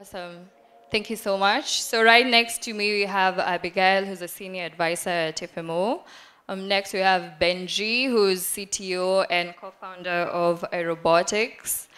Awesome. Thank you so much. So right next to me, we have Abigail, who's a senior advisor at FMO. Um, next, we have Benji, who's CTO and co-founder of Aerobotics.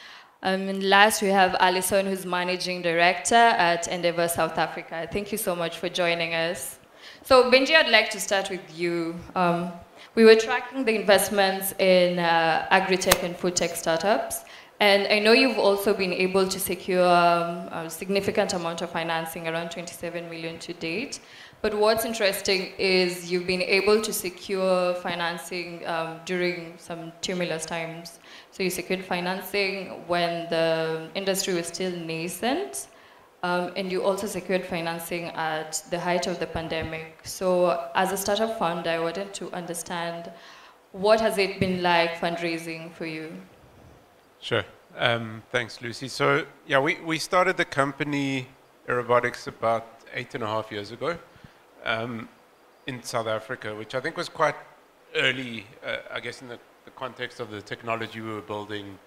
Um, and last, we have Alison, who's managing director at Endeavour South Africa. Thank you so much for joining us. So Benji, I'd like to start with you. Um, we were tracking the investments in uh, agri-tech and food tech startups. And I know you've also been able to secure um, a significant amount of financing, around 27 million to date. But what's interesting is you've been able to secure financing um, during some tumultuous times. So you secured financing when the industry was still nascent, um, and you also secured financing at the height of the pandemic. So as a startup founder, I wanted to understand what has it been like fundraising for you? Sure. Um, thanks, Lucy. So, yeah, we, we started the company Aerobotics about eight and a half years ago um, in South Africa, which I think was quite early, uh, I guess, in the, the, context of the technology we were building,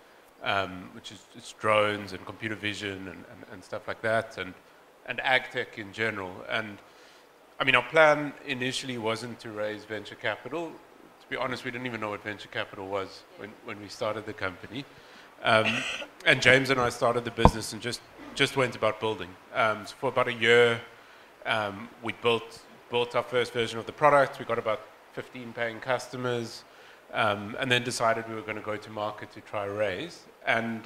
um, which is drones and computer vision and, and, and, stuff like that, and, and ag tech in general. And I mean, our plan initially wasn't to raise venture capital. To be honest, we didn't even know what venture capital was when, when we started the company. Um, and James and I started the business and just, just went about building. Um, so for about a year, um, we built, built our first version of the product. We got about 15 paying customers, um, and then decided we were going to go to market to try raise. And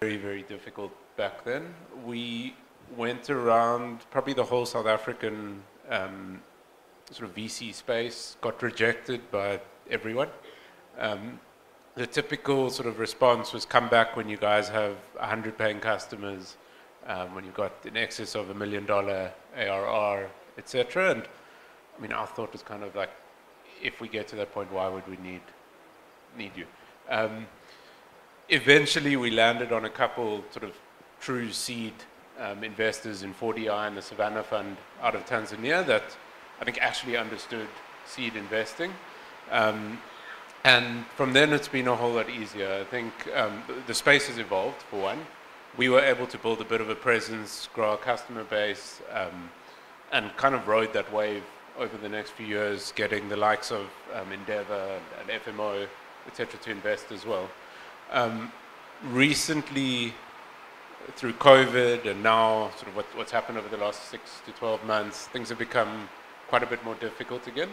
very, very difficult back then. We went around probably the whole South African um, sort of VC space, got rejected by everyone. Um, the typical sort of response was come back when you guys have 100 paying customers, um, when you've got in excess of a million dollar ARR, etc. And I mean, our thought was kind of like, if we get to that point, why would we need need you? Um, eventually, we landed on a couple sort of true seed um, investors in 4DI and the Savannah Fund out of Tanzania that I think actually understood seed investing. And from then, it's been a whole lot easier. I think um, the, space has evolved, for one. We were able to build a bit of a presence, grow our customer base, um, and kind of rode that wave over the next few years, getting the likes of um, Endeavour and, and FMO, etc., to invest as well. Um, recently, through COVID and now sort of what, what's happened over the last six to 12 months, things have become quite a bit more difficult again.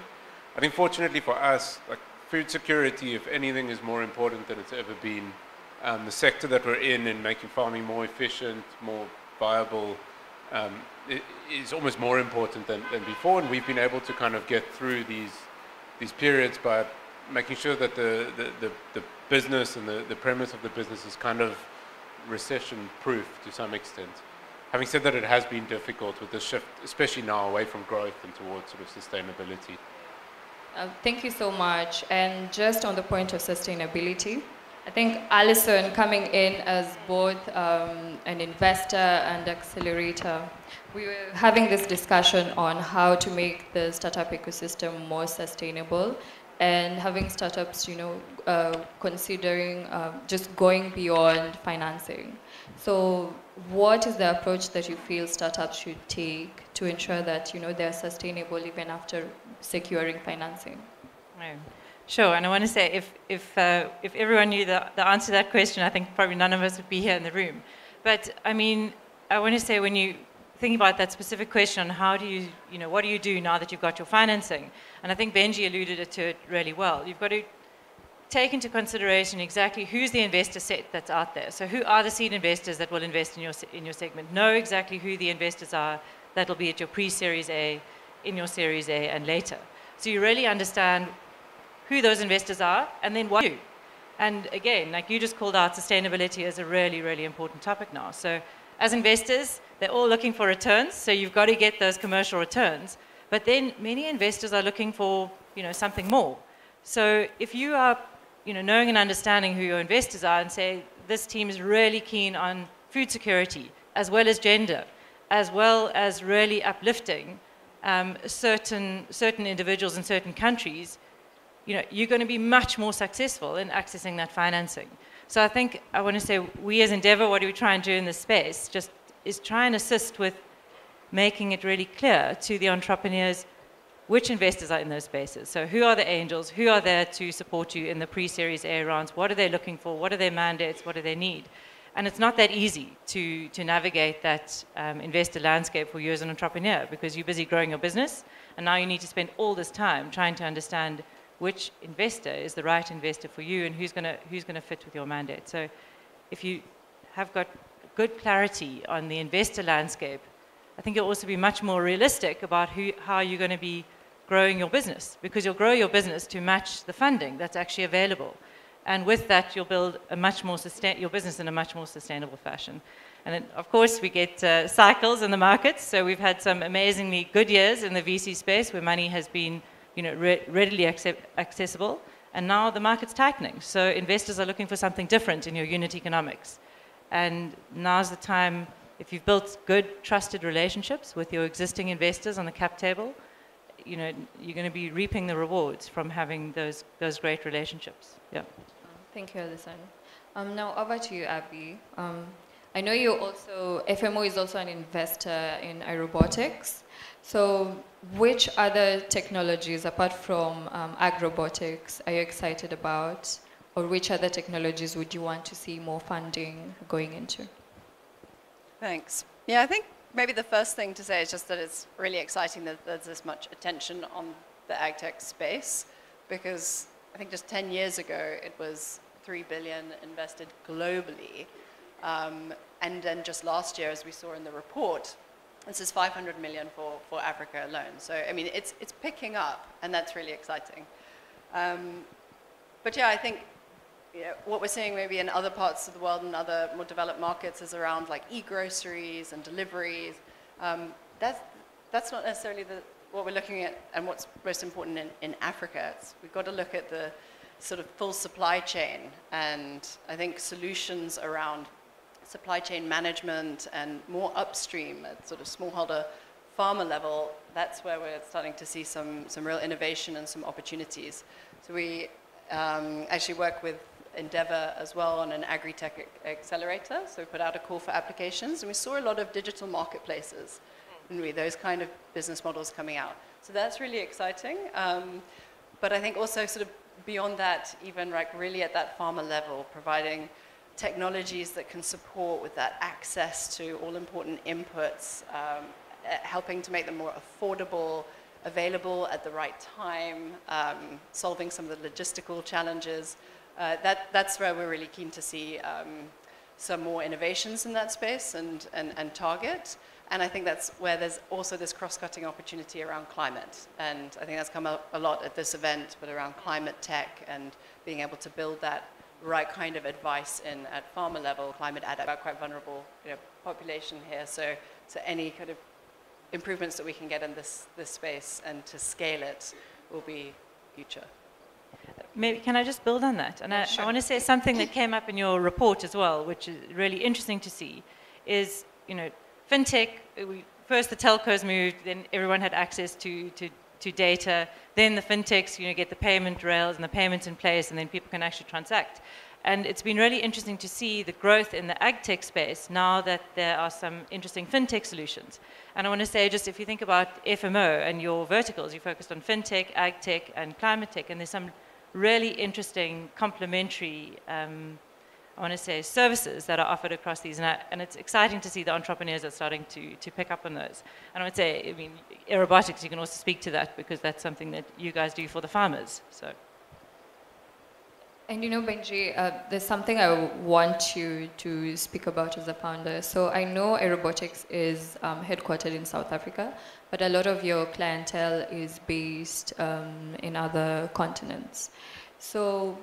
I think fortunately for us, like food security, if anything, is more important than it's ever been. Um, the sector that we're in in making farming more efficient, more viable, um, is almost more important than, than before. And we've been able to kind of get through these these periods by making sure that the, the, the, the business and the, the premise of the business is kind of recession proof to some extent. Having said that, it has been difficult with the shift, especially now away from growth and towards sort of sustainability. Uh, thank you so much. And just on the point of sustainability, I think Alison coming in as both um, an investor and accelerator, we were having this discussion on how to make the startup ecosystem more sustainable and having startups, you know, uh, considering uh, just going beyond financing. So what is the approach that you feel startups should take to ensure that, you know, they're sustainable even after securing financing? Sure, and I want to say if, if, uh, if everyone knew the, the answer to that question, I think probably none of us would be here in the room. But I mean, I want to say when you think about that specific question on how do you, you know, what do you do now that you've got your financing? And I think Benji alluded to it really well. You've got to take into consideration exactly who's the investor set that's out there. So who are the seed investors that will invest in your, in your segment? Know exactly who the investors are that will be at your pre-Series A, in your Series A, and later. So you really understand who those investors are and then what you. And again, like you just called out, sustainability is a really, really important topic now. So as investors, they're all looking for returns, so you've got to get those commercial returns. But then many investors are looking for, you know, something more. So if you are, you know, knowing and understanding who your investors are and say, this team is really keen on food security, as well as gender, as well as really uplifting um, certain, certain individuals in certain countries, you know, you're going to be much more successful in accessing that financing. So I think I want to say we as Endeavour, what do we try and do in this space? Just is try and assist with making it really clear to the entrepreneurs which investors are in those spaces. So who are the angels? Who are there to support you in the pre-series A rounds? What are they looking for? What are their mandates? What do they need? And it's not that easy to, to navigate that um, investor landscape for you as an entrepreneur because you're busy growing your business and now you need to spend all this time trying to understand which investor is the right investor for you and who's going who's going to fit with your mandate. So if you have got good clarity on the investor landscape, I think you'll also be much more realistic about who, how you're going to be growing your business because you'll grow your business to match the funding that's actually available. And with that, you'll build a much more sustain- your business in a much more sustainable fashion. And then, of course, we get uh, cycles in the markets. So we've had some amazingly good years in the VC space where money has been you know, re- readily accept- accessible. And now the market's tightening. So investors are looking for something different in your unit economics. And now's the time, if you've built good, trusted relationships with your existing investors on the cap table, you know, you're going to be reaping the rewards from having those, those great relationships. Yeah. Thank you, Alison. Um, now over to you, Abby. Um, I know you also, FMO is also an investor in Aerobotics. So which other technologies, apart from um, ag robotics, are you excited about? Or which other technologies would you want to see more funding going into? Thanks. Yeah, I think maybe the first thing to say is just that it's really exciting that there's this much attention on the ag tech space because I think just 10 years ago it was 3 billion invested globally. Um, and then just last year, as we saw in the report, this is 500 million for, for Africa alone. So, I mean, it's, it's picking up, and that's really exciting. Um, but yeah, I think you know, what we're seeing maybe in other parts of the world and other more developed markets is around like e-groceries and deliveries. Um, that's, that's not necessarily the, what we're looking at and what's most important in, in Africa. It's, we've got to look at the sort of full supply chain. And I think solutions around supply chain management and more upstream at sort of smallholder farmer level, that's where we're starting to see some, some real innovation and some opportunities. So we um, actually work with Endeavour as well on an agri-tech accelerator. So we put out a call for applications and we saw a lot of digital marketplaces and we, those kind of business models coming out. So that's really exciting. Um, but I think also sort of beyond that, even like really at that farmer level, providing technologies that can support with that access to all important inputs, um, eh, helping to make them more affordable, available at the right time, um, solving some of the logistical challenges. Uh, that, that's where we're really keen to see um, some more innovations in that space and, and, and target. And I think that's where there's also this cross-cutting opportunity around climate. And I think that's come up a lot at this event, but around climate tech and being able to build that right kind of advice in at farmer level, climate adapt, quite vulnerable you know, population here. So, so any kind of improvements that we can get in this, this space and to scale it will be future. Maybe can I just build on that? And I, sure. I want to say something that came up in your report as well, which is really interesting to see, is you know fintech. Uh, we, first the telcos moved, then everyone had access to, to to data. Then the fintechs, you know, get the payment rails and the payments in place, and then people can actually transact. And it's been really interesting to see the growth in the ag tech space now that there are some interesting fintech solutions. And I want to say, just if you think about FMO and your verticals, you focused on fintech, ag tech, and climate tech, and there's some really interesting complementary um, I want to say, services that are offered across these. And, I, and, it's exciting to see the entrepreneurs are starting to, to pick up on those. And I would say, I mean, aerobotics, you can also speak to that because that's something that you guys do for the farmers. So. And you know, Benji, uh, there's something I want you to speak about as a founder. So I know aerobotics is um, headquartered in South Africa, but a lot of your clientele is based um, in other continents. So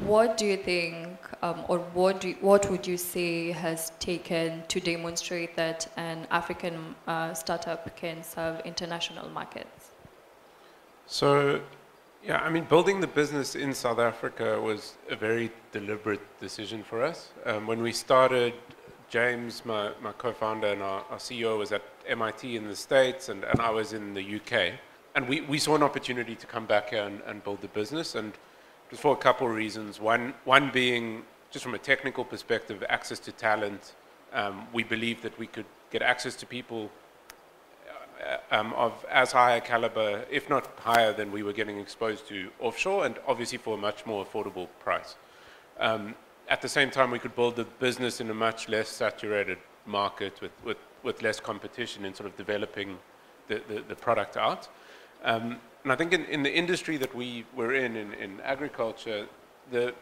what do you think, um, or what, you, what would you say has taken to demonstrate that an African uh, startup can serve international markets? So, yeah, I mean, building the business in South Africa was a very deliberate decision for us. Um, when we started, James, my, my co-founder and our, our, CEO, was at MIT in the States, and, and I was in the UK. And we, we saw an opportunity to come back here and, and build the business. And just for a couple of reasons. One, one being, just from a technical perspective, access to talent um, we believe that we could get access to people um, of as high a caliber, if not higher than we were getting exposed to offshore, and obviously for a much more affordable price. Um, at the same time, we could build the business in a much less saturated market with, with, with less competition in sort of developing the, the, the product out. Um, and I think in, in the industry that we were in, in, in agriculture, the, uh,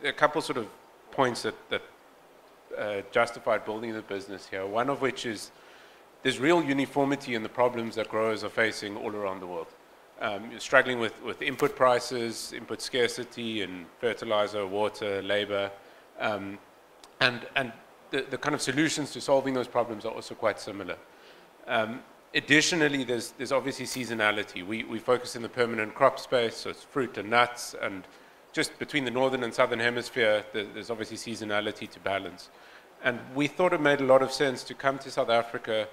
there are a couple sort of points that, that uh, justified building the business here. One of which is there's real uniformity in the problems that growers are facing all around the world. Um, struggling with, with input prices, input scarcity, and fertilizer, water, labor. Um, and and the, the kind of solutions to solving those problems are also quite similar. Um, additionally, there's, there's obviously seasonality. We, we focus in the permanent crop space, so it's fruit and nuts, and just between the northern and southern hemisphere, there's obviously seasonality to balance. And we thought it made a lot of sense to come to South Africa,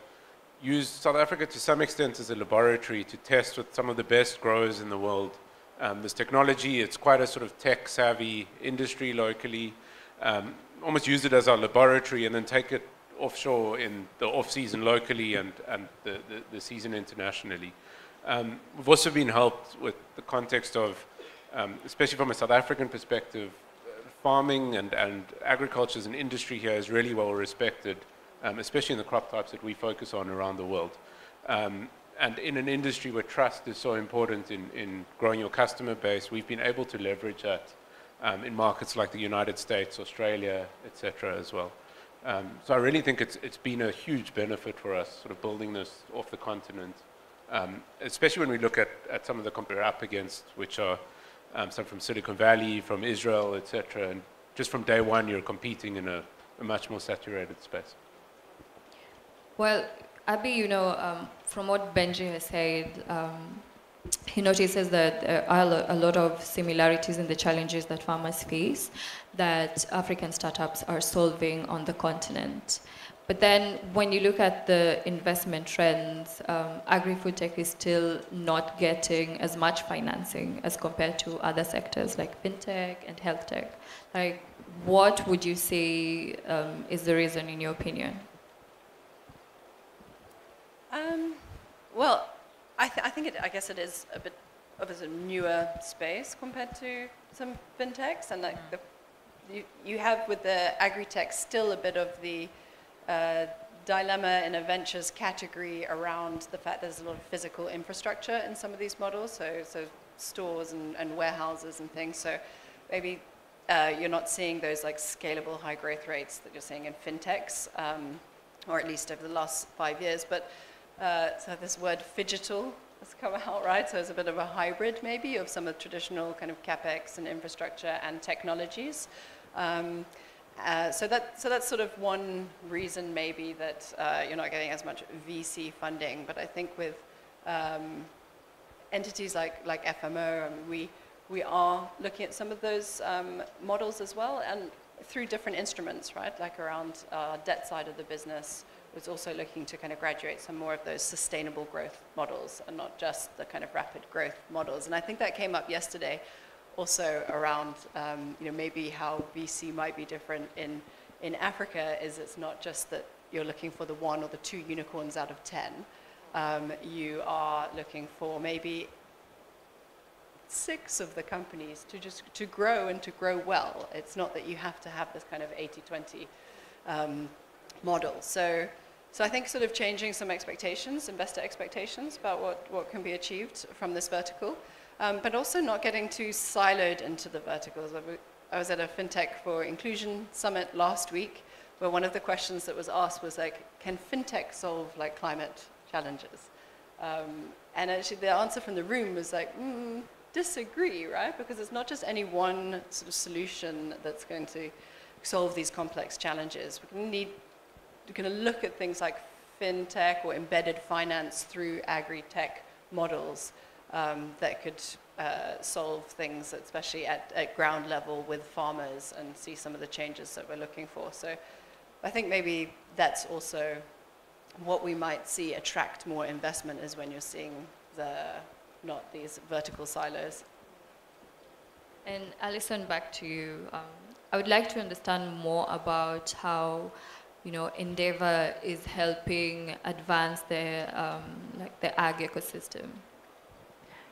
use South Africa to some extent as a laboratory to test with some of the best growers in the world. Um, this technology, it's quite a sort of tech savvy industry locally. Um, almost use it as our laboratory and then take it offshore in the off season locally and, and the, the, the season internationally. Um, we've also been helped with the context of, um, especially from a South African perspective, farming and, and agriculture as an industry here is really well respected, um, especially in the crop types that we focus on around the world. Um, and in an industry where trust is so important in, in growing your customer base, we've been able to leverage that um, in markets like the United States, Australia, etc. as well. Um, so I really think it's, it's been a huge benefit for us, sort of building this off the continent, um, especially when we look at, at some of the companies we're up against, which are um, some from Silicon Valley, from Israel, etc. And just from day one, you're competing in a, a much more saturated space. Well, Abby, you know, um, from what Benji has said, um, he notices that there are a lot of similarities in the challenges that farmers face that African startups are solving on the continent. But then when you look at the investment trends, um, agri-food tech is still not getting as much financing as compared to other sectors like fintech and health tech. Like, what would you say um, is the reason in your opinion? Um, well, I, th I think it, I guess it is a bit of a newer space compared to some fintechs, and like the, you, you have with the agri-tech still a bit of the uh, dilemma in a ventures category around the fact there's a lot of physical infrastructure in some of these models, so so stores and, and warehouses and things. So maybe uh, you're not seeing those like scalable high growth rates that you're seeing in fintechs, um, or at least over the last five years, but uh, so this word phygital has come out, right? So it's a bit of a hybrid maybe of some of the traditional kind of capex and infrastructure and technologies. Um, uh, so, that, so that's sort of one reason maybe that uh, you're not getting as much VC funding. But I think with um, entities like, like FMO, I mean, we, we are looking at some of those um, models as well and through different instruments, right? Like around uh, debt side of the business, was also looking to kind of graduate some more of those sustainable growth models and not just the kind of rapid growth models. And I think that came up yesterday also around, um, you know, maybe how VC might be different in, in Africa is it's not just that you're looking for the one or the two unicorns out of 10. Um, you are looking for maybe six of the companies to just to grow and to grow well. It's not that you have to have this kind of 80-20 um, model. So, so I think sort of changing some expectations, investor expectations about what, what can be achieved from this vertical, um, but also not getting too siloed into the verticals. I was at a FinTech for Inclusion Summit last week, where one of the questions that was asked was like, can FinTech solve like climate challenges? Um, and actually the answer from the room was like, mm, disagree, right? Because it's not just any one sort of solution that's going to solve these complex challenges. We need going to look at things like fintech or embedded finance through agri-tech models um, that could uh, solve things, especially at, at ground level with farmers and see some of the changes that we're looking for. So I think maybe that's also what we might see attract more investment is when you're seeing the, not these vertical silos. And Alison, back to you. Um, I would like to understand more about how you know, Endeavor is helping advance the, um, like the ag ecosystem?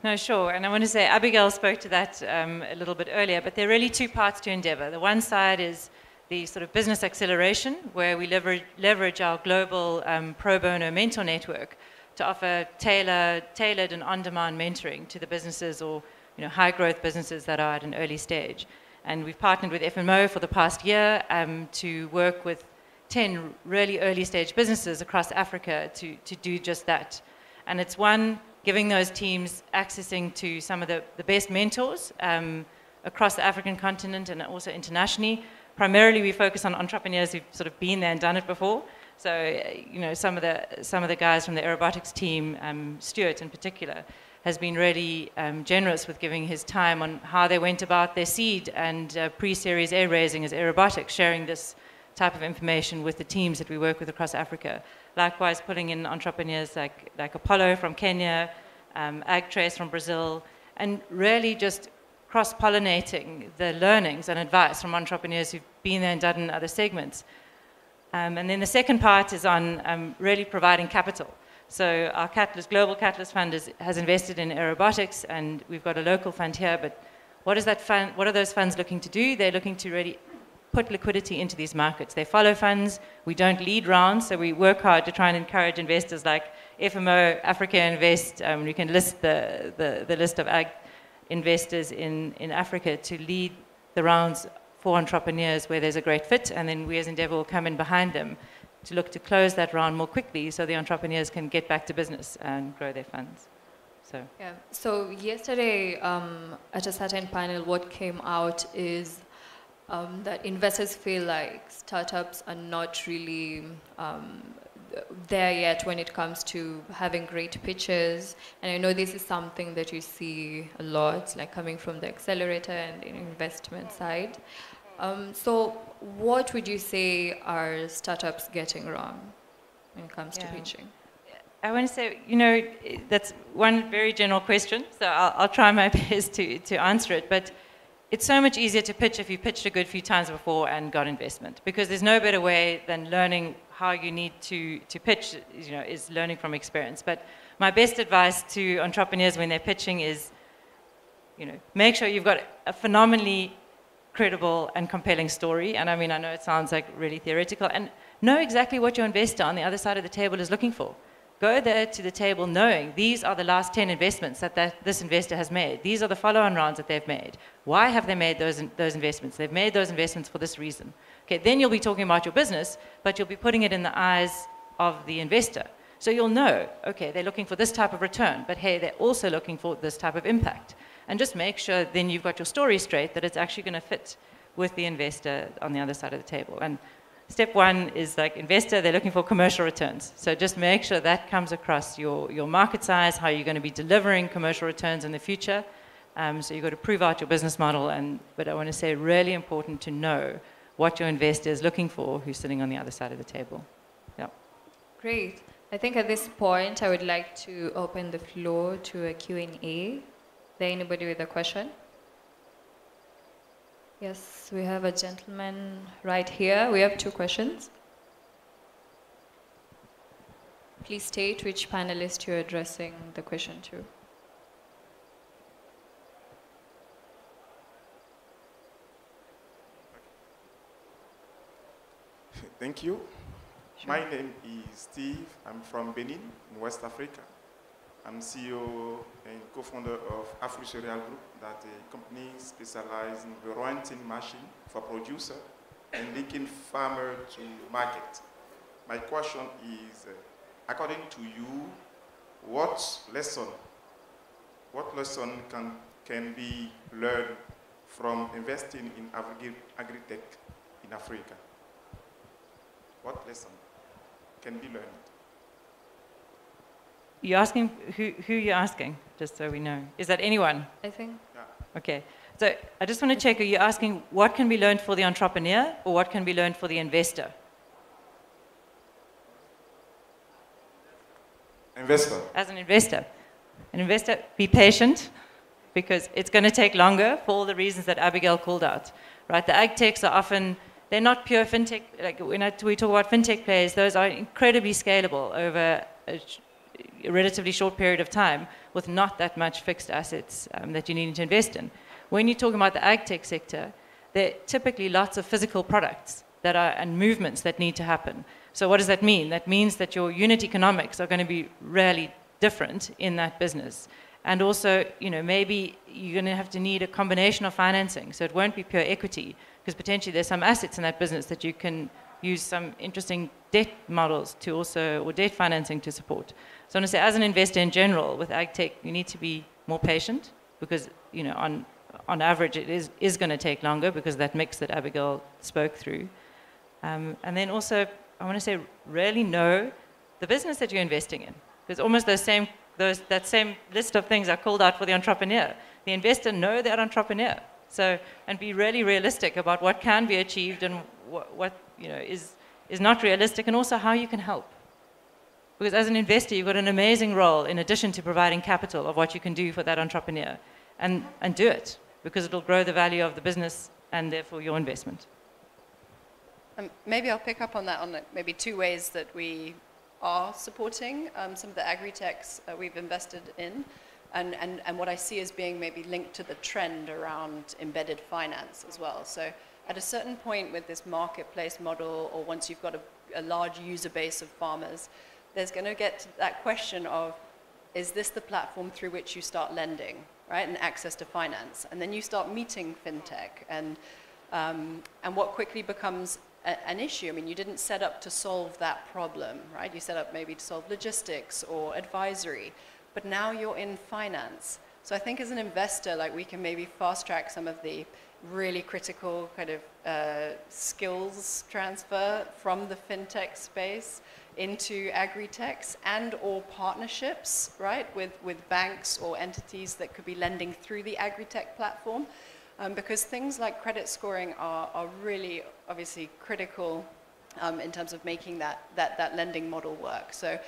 No, sure. And I want to say Abigail spoke to that um, a little bit earlier, but there are really two parts to Endeavor. The one side is the sort of business acceleration, where we leverage, leverage our global um, pro bono mentor network to offer tailor, tailored and on-demand mentoring to the businesses or you know, high-growth businesses that are at an early stage. And we've partnered with FMO for the past year um, to work with 10 really early stage businesses across Africa to, to do just that. And it's one, giving those teams accessing to some of the, the best mentors um, across the African continent and also internationally. Primarily, we focus on entrepreneurs who've sort of been there and done it before. So, you know, some of the, some of the guys from the aerobotics team, um, Stuart in particular, has been really um, generous with giving his time on how they went about their seed and uh, pre-series A raising as aerobotics, sharing this type of information with the teams that we work with across Africa. Likewise, pulling in entrepreneurs like, like Apollo from Kenya, um, AgTrace from Brazil, and really just cross-pollinating the learnings and advice from entrepreneurs who've been there and done in other segments. Um, and then the second part is on um, really providing capital. So our Catalyst, Global Catalyst Fund is, has invested in aerobotics, and we've got a local fund here. But what is that fund? What are those funds looking to do? They're looking to really put liquidity into these markets. They follow funds. We don't lead rounds, so we work hard to try and encourage investors like FMO, AfricInvest. Um, you can list the, the, the list of ag investors in, in Africa to lead the rounds for entrepreneurs where there's a great fit, and then we as Endeavour will come in behind them to look to close that round more quickly so the entrepreneurs can get back to business and grow their funds. So, yeah. so yesterday um, at a certain panel, what came out is um, that investors feel like startups are not really um, there yet when it comes to having great pitches. And I know this is something that you see a lot, like coming from the accelerator and investment side. Um, so what would you say are startups getting wrong when it comes yeah. to pitching? I want to say, you know, that's one very general question, so I'll, I'll, try my best to, to answer it. But it's so much easier to pitch if you've pitched a good few times before and got investment, because there's no better way than learning how you need to, to pitch, you know, is learning from experience. But my best advice to entrepreneurs when they're pitching is, you know, make sure you've got a phenomenally credible and compelling story. And I mean, I know it sounds like really theoretical. And know exactly what your investor on the other side of the table is looking for. Go there to the table knowing these are the last 10 investments that, that this investor has made. These are the follow-on rounds that they've made. Why have they made those, those investments? They've made those investments for this reason. Okay, then you'll be talking about your business, but you'll be putting it in the eyes of the investor. So you'll know, okay, they're looking for this type of return, but hey, they're also looking for this type of impact and just make sure then you've got your story straight that it's actually going to fit with the investor on the other side of the table. And step one is like investor, they're looking for commercial returns. So just make sure that comes across your, your market size, how you're going to be delivering commercial returns in the future. Um, so you've got to prove out your business model. And, but I want to say really important to know what your investor is looking for who's sitting on the other side of the table. Yeah. Great. I think at this point, I would like to open the floor to a Q&A Is there anybody with a question? Yes, we have a gentleman right here. We have two questions. Please state which panelist you're addressing the question to. Thank you. Sure. My name is Steve. I'm from Benin, in West Africa. I'm CEO and co-founder of AfriCereal Group, that a company specialized in varieting machine for producer and linking farmer to market. My question is, uh, according to you, what lesson, what lesson can, can be learned from investing in agri agri-tech in Africa? What lesson can be learned? You're asking who, who you're asking, just so we know. Is that anyone? I think. Yeah. Okay. So I just want to check, are you asking what can be learned for the entrepreneur or what can be learned for the investor? Investor. As an investor. An investor, be patient because it's going to take longer for all the reasons that Abigail called out. Right? The ag techs are often they're not pure fintech. Like when I, we talk about fintech players, those are incredibly scalable over a, a relatively short period of time with not that much fixed assets um, that you need to invest in. When you're talking about the ag tech sector, there are typically lots of physical products that are, and movements that need to happen. So what does that mean? That means that your unit economics are going to be really different in that business. And also, you know, maybe you're going to have to need a combination of financing. So it won't be pure equity, because potentially there's some assets in that business that you can use some interesting debt models to also, or debt financing to support. So I want to say, as an investor in general with ag tech, you need to be more patient because, you know, on, on average, it is, is going to take longer because that mix that Abigail spoke through. Um, and then also, I want to say, really know the business that you're investing in. Because almost those same, those, that same list of things are called out for the entrepreneur. The investor know that entrepreneur. So, and be really realistic about what can be achieved and what, what you know, is, is not realistic, and also how you can help. Because as an investor, you've got an amazing role in addition to providing capital of what you can do for that entrepreneur. And, and do it, because it'll grow the value of the business and therefore your investment. Um, maybe I'll pick up on that on like, maybe two ways that we are supporting um, some of the agri-techs uh, we've invested in and, and, and what I see as being maybe linked to the trend around embedded finance as well. So at a certain point with this marketplace model or once you've got a, a large user base of farmers, there's going to get to that question of, is this the platform through which you start lending, right, and access to finance? And then you start meeting fintech and, um, and what quickly becomes a, an issue. I mean, you didn't set up to solve that problem, right? You set up maybe to solve logistics or advisory, but now you're in finance. So I think as an investor, like we can maybe fast track some of the really critical kind of uh, skills transfer from the fintech space into agri-techs and or partnerships, right, with, with banks or entities that could be lending through the agri-tech platform. Um, because things like credit scoring are, are really obviously critical um, in terms of making that, that, that lending model work. So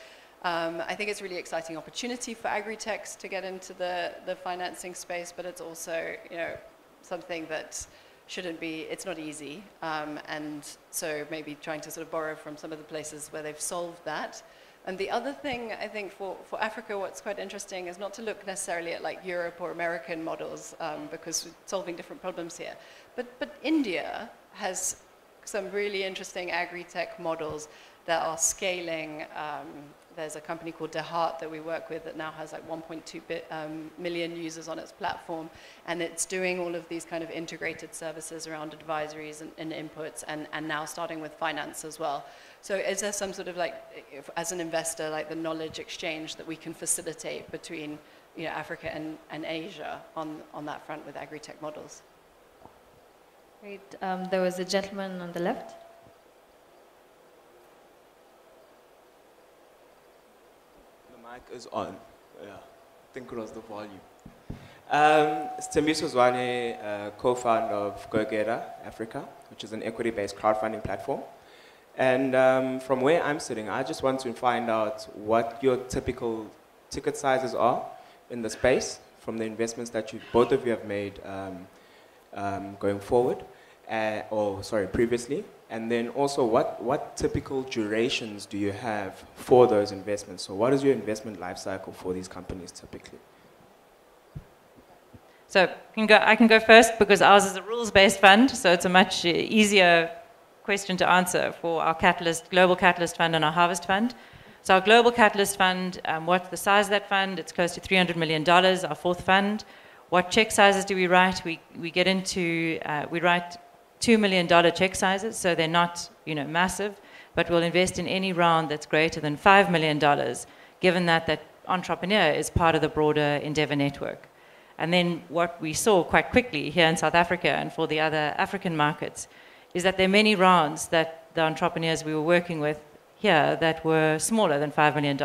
um, I think it's a really exciting opportunity for agri-techs to get into the, the financing space, but it's also, you know, something that shouldn't be, it's not easy. Um, and so maybe trying to sort of borrow from some of the places where they've solved that. And the other thing I think for, for Africa, what's quite interesting is not to look necessarily at like Europe or American models um, because we're solving different problems here. But, but India has some really interesting agri-tech models that are scaling um, there's a company called DeHaat that we work with that now has like 1.2 um, million users on its platform, and it's doing all of these kind of integrated services around advisories and, and inputs, and, and now starting with finance as well. So is there some sort of like, if, as an investor, like the knowledge exchange that we can facilitate between you know, Africa and, and Asia on, on that front with agri-tech models? Great. Um, there was a gentleman on the left. Mic is on. Yeah, I think it was the volume. Um, Stembiso Zwane, uh, co-founder of GoGetter Africa, which is an equity-based crowdfunding platform. And um, from where I'm sitting, I just want to find out what your typical ticket sizes are in the space from the investments that you both of you have made um, um going forward, uh, or sorry, previously, and then also, what, what typical durations do you have for those investments? So what is your investment life cycle for these companies typically? So I can, go, I can go first because ours is a rules-based fund, so it's a much easier question to answer for our Catalyst, Global Catalyst Fund and our Harvest Fund. So our Global Catalyst Fund, um, what's the size of that fund? It's close to $300 million, our fourth fund. What check sizes do we write? We, we get into, uh, we write $2 million check sizes, so they're not you know, massive, but we'll invest in any round that's greater than $5 million, given that that entrepreneur is part of the broader Endeavour network. And then what we saw quite quickly here in South Africa and for the other African markets is that there are many rounds that the entrepreneurs we were working with here that were smaller than $5 million.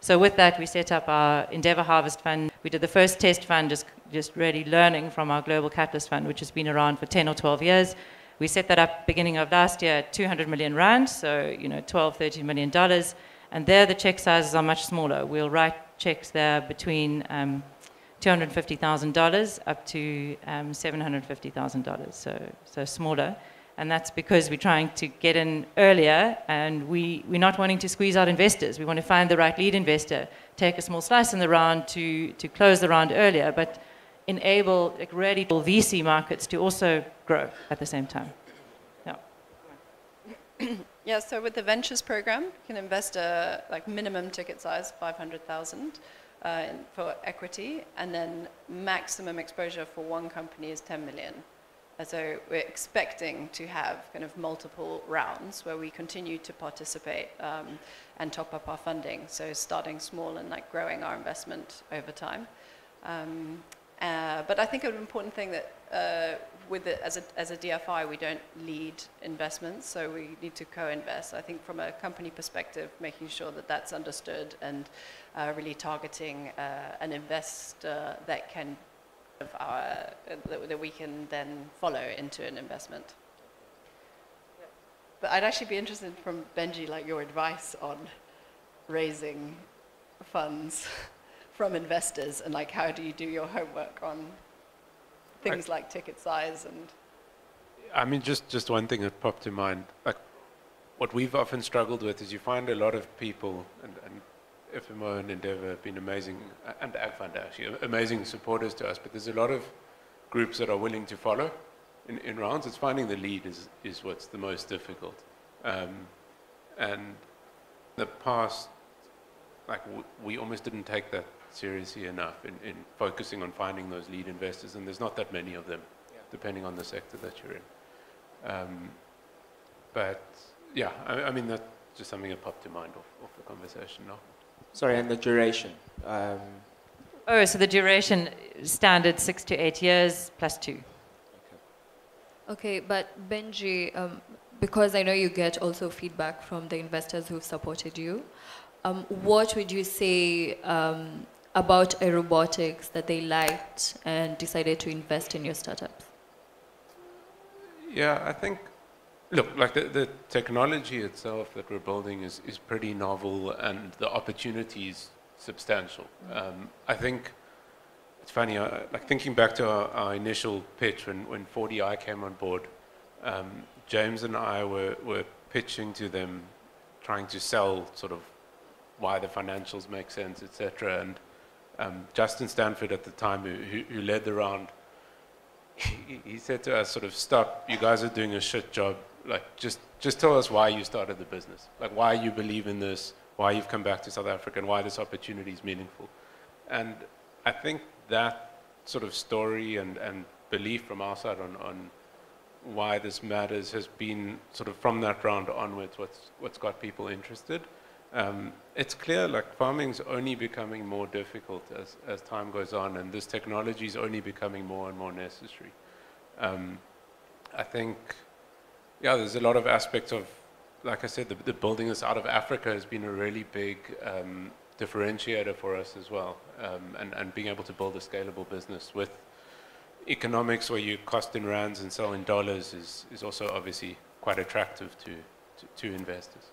So with that, we set up our Endeavour Harvest Fund. We did the first test fund, just, just really learning from our Global Catalyst Fund, which has been around for 10 or 12 years. We set that up beginning of last year at 200 million rand, so you know 12, 13 million dollars. And there the check sizes are much smaller. We'll write checks there between um, $250,000 up to um, $750,000, so, so smaller. And that's because we're trying to get in earlier and we, we're not wanting to squeeze out investors. We want to find the right lead investor, take a small slice in the round to, to close the round earlier, but enable like, really VC markets to also grow at the same time. Yeah. yeah, so with the ventures program, you can invest a like minimum ticket size, 500,000 uh, for equity, and then maximum exposure for one company is 10 million. So we're expecting to have kind of multiple rounds where we continue to participate um, and top up our funding. So starting small and like growing our investment over time. Um, uh, but I think an important thing that uh, with it, as, a, as a DFI, we don't lead investments, so we need to co-invest. I think from a company perspective, making sure that that's understood and uh, really targeting uh, an investor that can of our, that, that we can then follow into an investment. But I'd actually be interested from Benji, like your advice on raising funds from investors and like how do you do your homework on things I, like ticket size and I mean just just one thing that popped to mind like what we've often struggled with is you find a lot of people and, and FMO and Endeavour have been amazing, and AgFunder actually, amazing supporters to us, but there's a lot of groups that are willing to follow in, in rounds. It's finding the lead is, is what's the most difficult. Um, and the past, like we almost didn't take that seriously enough in, in focusing on finding those lead investors, and there's not that many of them, yeah. depending on the sector that you're in. Um, but yeah, I, I mean, that's just something that popped to mind off, off the conversation now. Sorry, and the duration. Um, oh, so the duration standard six to eight years plus two. Okay, okay but Benji, um, because I know you get also feedback from the investors who've supported you, um, what would you say um, about aerobotics that they liked and decided to invest in your startups? Yeah, I think Look, like the, the technology itself that we're building is, is pretty novel and the opportunity is substantial. Um, I think it's funny, uh, like thinking back to our, our, initial pitch when, when 4DI came on board, um, James and I were, were pitching to them, trying to sell sort of why the financials make sense, etc. And um, Justin Stanford at the time, who, who led the round, he, he said to us, sort of, stop, you guys are doing a shit job like just just tell us why you started the business, like why you believe in this, why you've come back to South Africa, and why this opportunity is meaningful. And I think that sort of story and, and belief from our side on, on why this matters has been sort of from that round onwards what's what's got people interested. Um, it's clear like farming's only becoming more difficult as, as time goes on and this technology is only becoming more and more necessary. Um, I think yeah, there's a lot of aspects of, like I said, the, the building this out of Africa has been a really big um, differentiator for us as well, um, and, and being able to build a scalable business with economics where you cost in rands and sell in dollars is, is also obviously quite attractive to, to, to investors.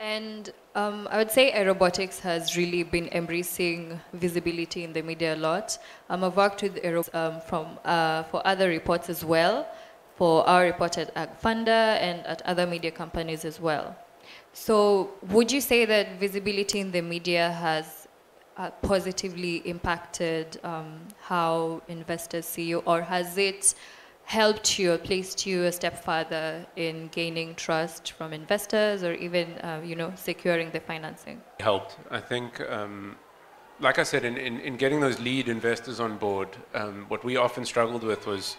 And um, I would say aerobotics has really been embracing visibility in the media a lot. Um, I've worked with aero um, from, uh, for other reports as well for our report at AgFunder and at other media companies as well. So would you say that visibility in the media has uh, positively impacted um, how investors see you, or has it helped you or placed you a step further in gaining trust from investors, or even uh, you know securing the financing? Helped, I think. Um, like I said, in, in, in, getting those lead investors on board, um, what we often struggled with was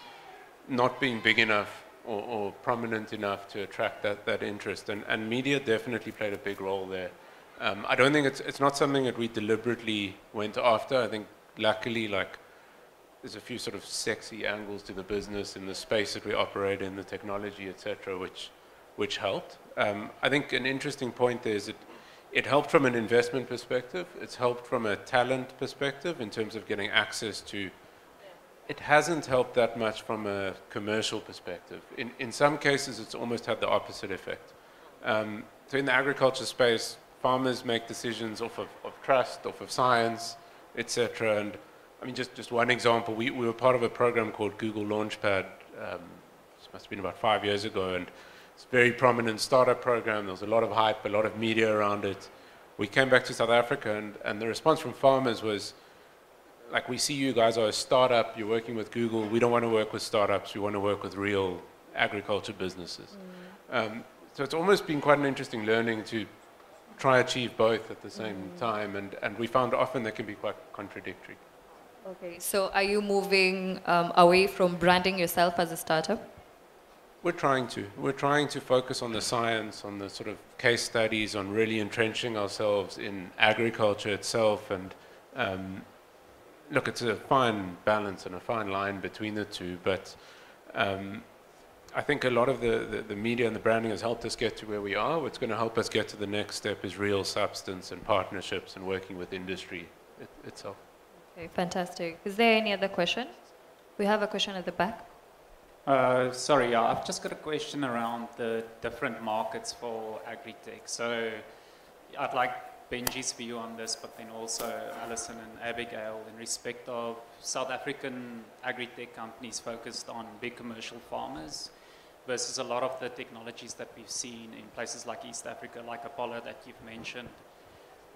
not being big enough or, or, prominent enough to attract that, that interest. And, and media definitely played a big role there. Um, I don't think it's, it's not something that we deliberately went after. I think luckily, like, there's a few sort of sexy angles to the business and the space that we operate in, the technology, etc., which, which helped. Um, I think an interesting point there is that it helped from an investment perspective. It's helped from a talent perspective in terms of getting access to it hasn't helped that much from a commercial perspective. In, in some cases, it's almost had the opposite effect. Um, so in the agriculture space, farmers make decisions off of, of trust, off of science, etc. And I mean, just, just one example, we, we were part of a program called Google Launchpad um, must have been about five years ago, and it's a very prominent startup program. There was a lot of hype, a lot of media around it. We came back to South Africa, and, and the response from farmers was, like, we see you guys are a startup, you're working with Google, we don't want to work with startups, we want to work with real agriculture businesses. Mm. Um, so it's almost been quite an interesting learning to try achieve both at the same mm. time, and, and we found often they can be quite contradictory. Okay, so are you moving um, away from branding yourself as a startup? We're trying to. We're trying to focus on the science, on the sort of case studies, on really entrenching ourselves in agriculture itself. And um, look, it's a fine balance and a fine line between the two, but um, I think a lot of the, the, the, media and the branding has helped us get to where we are. What's going to help us get to the next step is real substance and partnerships and working with industry it, itself. Okay, fantastic. Is there any other question? We have a question at the back. Uh, sorry, yeah, I've just got a question around the different markets for agri-tech. So I'd like Benji's view on this, but then also Alison and Abigail in respect of South African agri-tech companies focused on big commercial farmers versus a lot of the technologies that we've seen in places like East Africa, like Apollo that you've mentioned.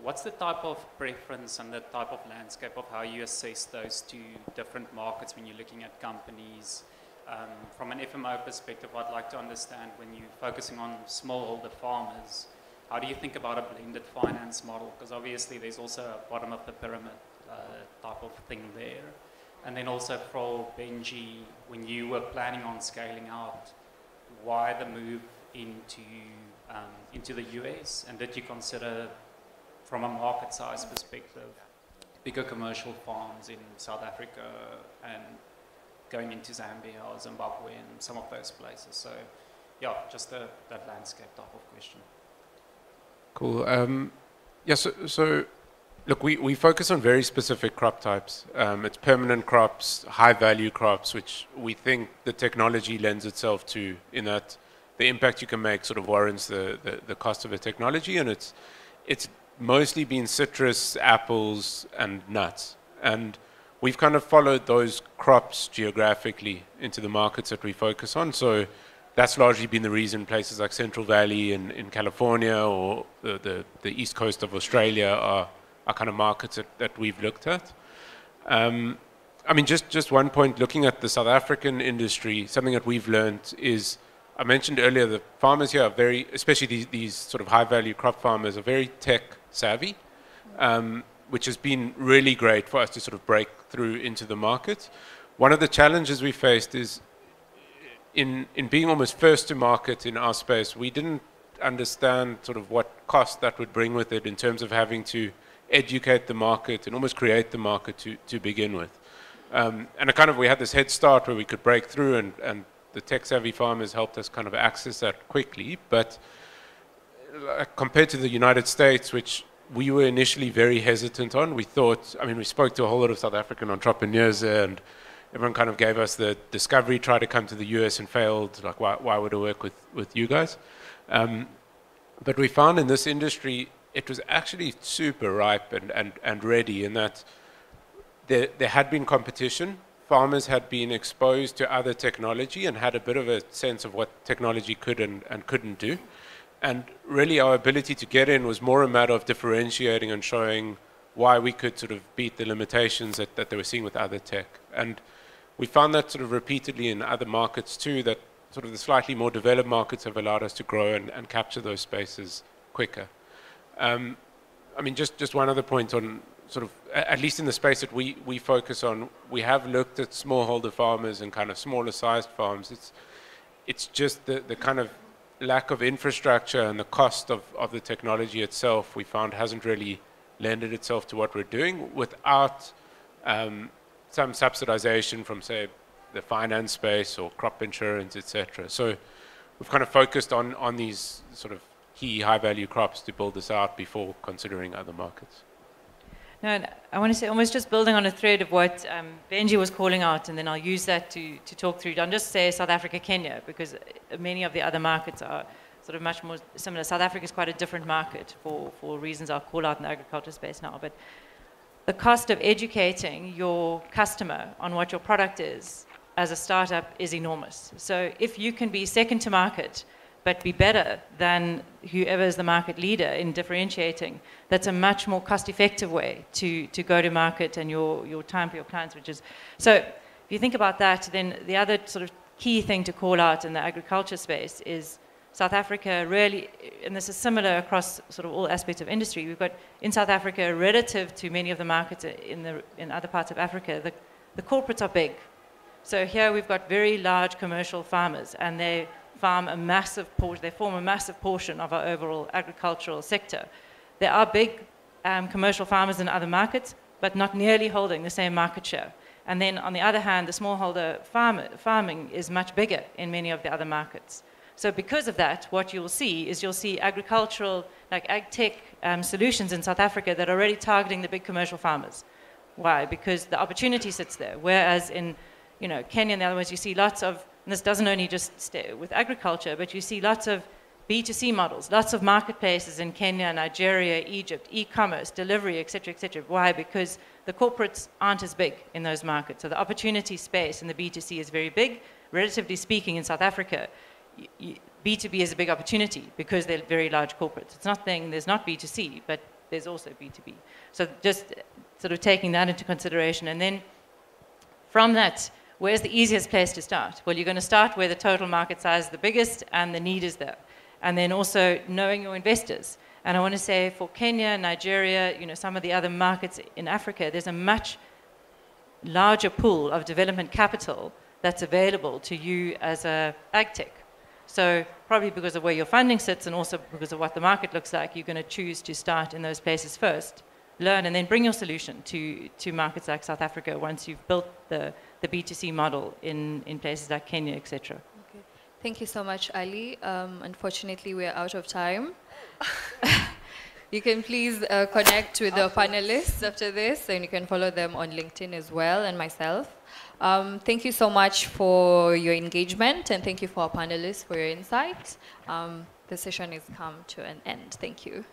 What's the type of preference and the type of landscape of how you assess those two different markets when you're looking at companies? Um, from an FMO perspective, I'd like to understand when you're focusing on smallholder farmers, how do you think about a blended finance model? Because obviously there's also a bottom of the pyramid uh, type of thing there. And then also for Benji, when you were planning on scaling out, why the move into um, into the US? And did you consider, from a market size perspective, bigger commercial farms in South Africa and going into Zambia or Zimbabwe and some of those places? So, yeah, just a, that landscape type of question. Cool. Um, yeah, so, so Look, we, we focus on very specific crop types. Um, it's permanent crops, high value crops, which we think the technology lends itself to in that the impact you can make sort of warrants the, the, the cost of the technology. And it's, it's mostly been citrus, apples, and nuts. And we've kind of followed those crops geographically into the markets that we focus on. So that's largely been the reason places like Central Valley in, in California or the, the, the east coast of Australia are are kind of markets that, that we've looked at. Um, I mean, just, just one point, looking at the South African industry, something that we've learned is, I mentioned earlier, the farmers here are very, especially these, these sort of high value crop farmers, are very tech savvy, um, which has been really great for us to sort of break through into the market. One of the challenges we faced is in, in being almost first to market in our space, we didn't understand sort of what cost that would bring with it in terms of having to educate the market and almost create the market to, to begin with. Um, and kind of we had this head start where we could break through and, and the tech savvy farmers helped us kind of access that quickly. But uh, compared to the United States, which we were initially very hesitant on, we thought, I mean, we spoke to a whole lot of South African entrepreneurs and everyone kind of gave us the discovery, tried to come to the US and failed. Like, why, why would I work with, with you guys? Um, but we found in this industry, it was actually super ripe and, and, and ready in that there, there had been competition. Farmers had been exposed to other technology and had a bit of a sense of what technology could and, and couldn't do. And really, our ability to get in was more a matter of differentiating and showing why we could sort of beat the limitations that, that they were seeing with other tech. And we found that sort of repeatedly in other markets too, that sort of the slightly more developed markets have allowed us to grow and, and capture those spaces quicker. Um, I mean, just, just one other point on sort of, at least in the space that we, we focus on, we have looked at smallholder farmers and kind of smaller sized farms. It's, it's just the, the kind of lack of infrastructure and the cost of, of the technology itself we found hasn't really lended itself to what we're doing without um, some subsidization from, say, the finance space or crop insurance, etc. So we've kind of focused on, on these sort of key high value crops to build this out before considering other markets. No, I want to say almost just building on a thread of what um, Benji was calling out, and then I'll use that to, to talk through. Don't just say South Africa, Kenya, because many of the other markets are sort of much more similar. South Africa is quite a different market for, for reasons I'll call out in the agriculture space now. But the cost of educating your customer on what your product is as a startup is enormous. So if you can be second to market, but be better than whoever is the market leader in differentiating, that's a much more cost-effective way to, to go to market and your, your time for your clients, which is... So if you think about that, then the other sort of key thing to call out in the agriculture space is South Africa really, and this is similar across sort of all aspects of industry, we've got in South Africa, relative to many of the markets in, the, in other parts of Africa, the, the corporates are big. So here we've got very large commercial farmers, and they farm a massive portion, they form a massive portion of our overall agricultural sector. There are big um, commercial farmers in other markets, but not nearly holding the same market share. And then on the other hand, the smallholder farm, farming is much bigger in many of the other markets. So because of that, what you'll see is you'll see agricultural, like ag tech um, solutions in South Africa that are already targeting the big commercial farmers. Why? Because the opportunity sits there. Whereas in, you know, Kenya and the other ones, you see lots of, and this doesn't only just stay with agriculture, but you see lots of B2C models, lots of marketplaces in Kenya, Nigeria, Egypt, e-commerce, delivery, et cetera, et cetera. Why? Because the corporates aren't as big in those markets. So the opportunity space in the B2C is very big. Relatively speaking, in South Africa, B2B is a big opportunity because they're very large corporates. It's not saying there's not B2C, but there's also B2B. So just uh, sort of taking that into consideration. And then from that, where's the easiest place to start? Well, you're going to start where the total market size is the biggest and the need is there. And then also knowing your investors. And I want to say for Kenya, Nigeria, you know, some of the other markets in Africa, there's a much larger pool of development capital that's available to you as a ag tech so probably because of where your funding sits and also because of what the market looks like, you're going to choose to start in those places first, learn, and then bring your solution to, to markets like South Africa once you've built the, the B2C model in, in places like Kenya, etc. Okay. Thank you so much, Ali. Um, unfortunately, we're out of time. you can please uh, connect with the panelists after this, and you can follow them on LinkedIn as well, and myself. Um, thank you so much for your engagement and thank you for our panelists for your insights. Um, the session has come to an end. Thank you.